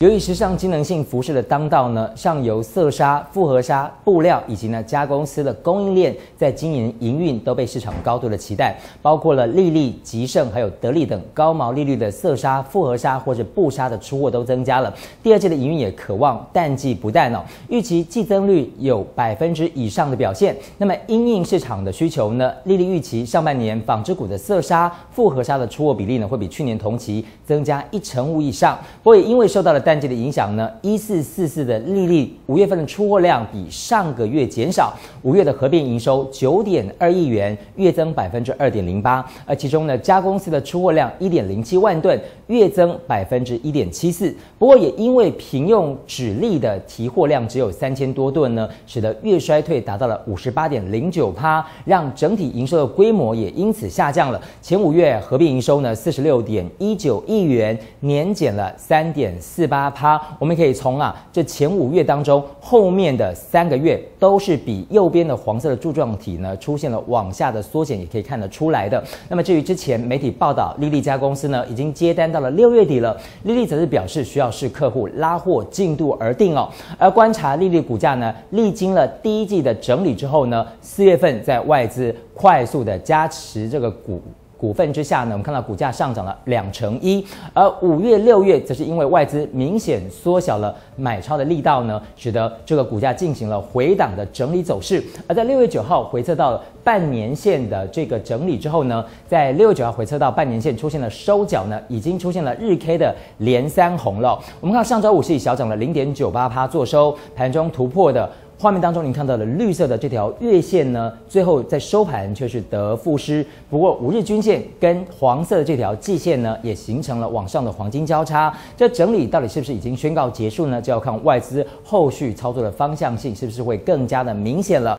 由于时尚机能性服饰的当道呢，上游色纱、复合纱、布料以及呢加公司的供应链，在今年营运都被市场高度的期待，包括了丽丽、吉盛还有得力等高毛利率的色纱、复合纱或者布纱的出货都增加了。第二季的营运也渴望淡季不淡哦，预期季增率有百分之以上的表现。那么因应市场的需求呢，丽丽预期上半年纺织股的色纱、复合纱的出货比例呢，会比去年同期增加一成五以上。不过也因为受到了淡季的影响呢，一四四四的利率五月份的出货量比上个月减少，五月的合并营收九点二亿元，月增百分之二点零八，而其中呢加公司的出货量一点零七万吨，月增百分之一点七四。不过也因为平用纸粒的提货量只有三千多吨呢，使得月衰退达到了五十八点零九趴，让整体营收的规模也因此下降了。前五月合并营收呢四十六点一九亿元，年减了三点四八。趴，我们可以从啊这前五月当中，后面的三个月都是比右边的黄色的柱状体呢出现了往下的缩减，也可以看得出来的。那么至于之前媒体报道，丽丽家公司呢已经接单到了六月底了，丽丽则是表示需要视客户拉货进度而定哦。而观察丽丽股价呢，历经了第一季的整理之后呢，四月份在外资快速的加持这个股。股份之下呢，我们看到股价上涨了两成一，而五月、六月则是因为外资明显缩小了买超的力道呢，使得这个股价进行了回档的整理走势。而在六月九号回测到了半年线的这个整理之后呢，在六月九号回测到半年线出现了收脚呢，已经出现了日 K 的连三红了。我们看到上周五是以小涨了零点九八趴做收，盘中突破的。画面当中，您看到的绿色的这条月线呢，最后在收盘却是得负失。不过五日均线跟黄色的这条季线呢，也形成了往上的黄金交叉。这整理到底是不是已经宣告结束呢？就要看外资后续操作的方向性是不是会更加的明显了。